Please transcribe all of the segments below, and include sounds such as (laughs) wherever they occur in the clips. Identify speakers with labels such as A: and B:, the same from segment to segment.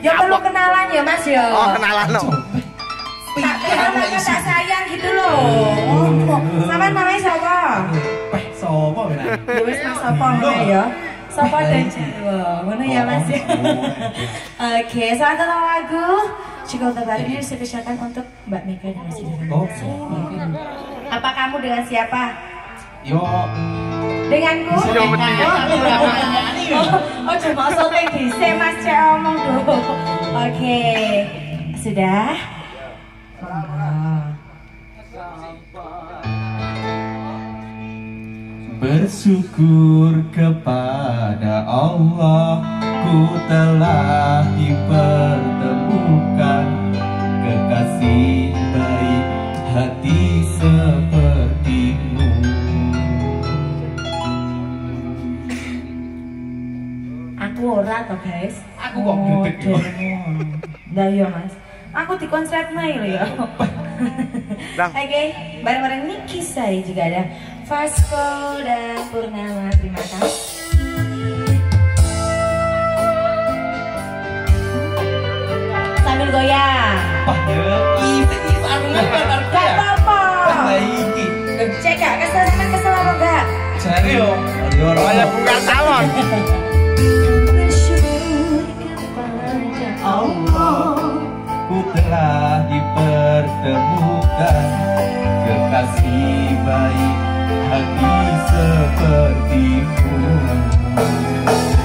A: Ya perlu kenalan ya Mas ya.
B: Oh, kenalan no.
A: Tak kenal tak sayang gitu loh. Oh, sama namanya siapa?
C: Eh, sopo benar?
A: Ya wis Mas sapa ngono ya. Sapa dan Jawa. Ngono ya Mas ya. Oke, selamat datang lagu. Jika terbaru ini dispesialkan untuk Mbak Mega dan Mas.
C: Oh,
A: Apa kamu dengan siapa?
C: yo,
A: Denganku?
B: Penting.
A: Oh, cuma syuting di Mas Cek omong dulu. Oke, sudah?
C: Bersyukur kepada Allah Ku telah dipertemukan
A: Aku ora toh guys.
C: Aku kok gledek ya?
A: Dah iya mas. Aku di konsep nih loh ya. (laughs) Oke, bareng-bareng Niki saya juga ada Vasco dan Purnama. Terima kasih. Sambil goyang.
C: Wah, ya, ini nggak
A: Gak apa-apa. Cek gak kesel kesel apa enggak?
C: cari yo, yo,
B: Kayak bukan calon.
C: Kekasih baik hati sepertimu. Apa pun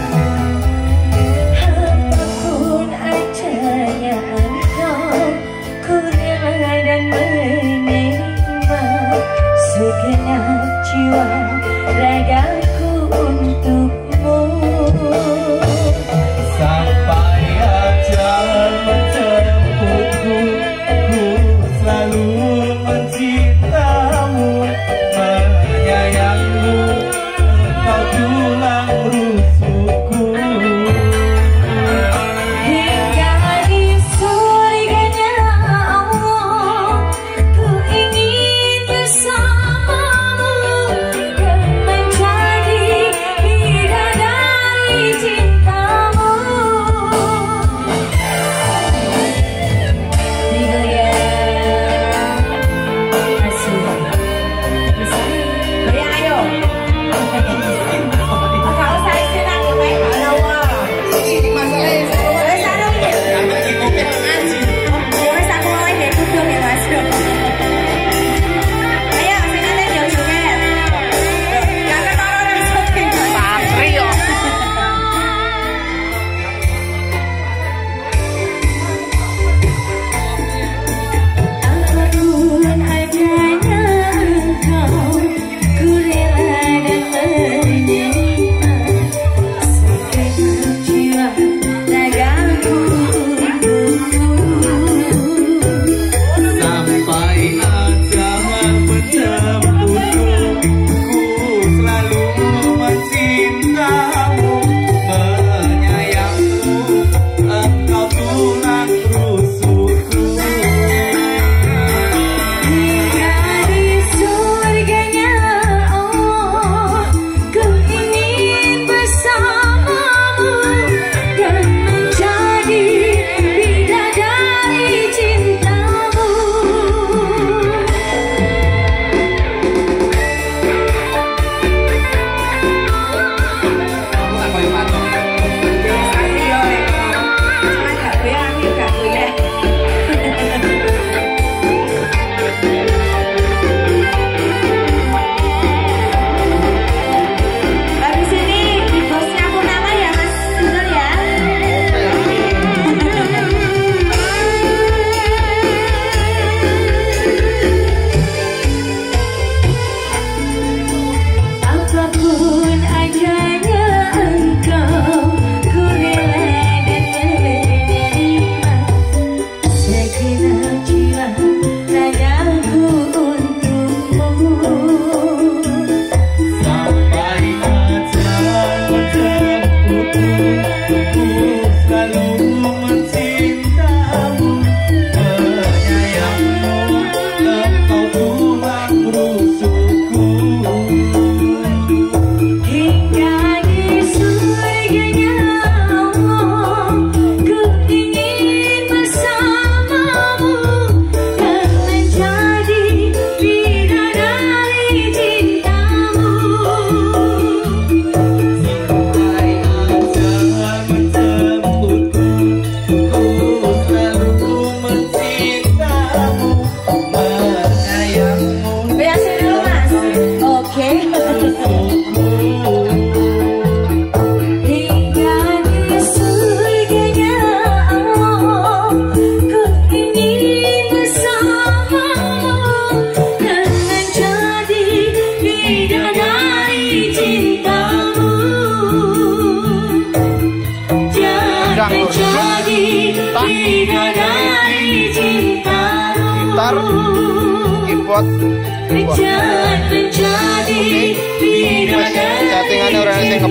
B: Indah Nur
D: Gitar Keyboard
B: Oke. Mas
D: Jatingannya orang yang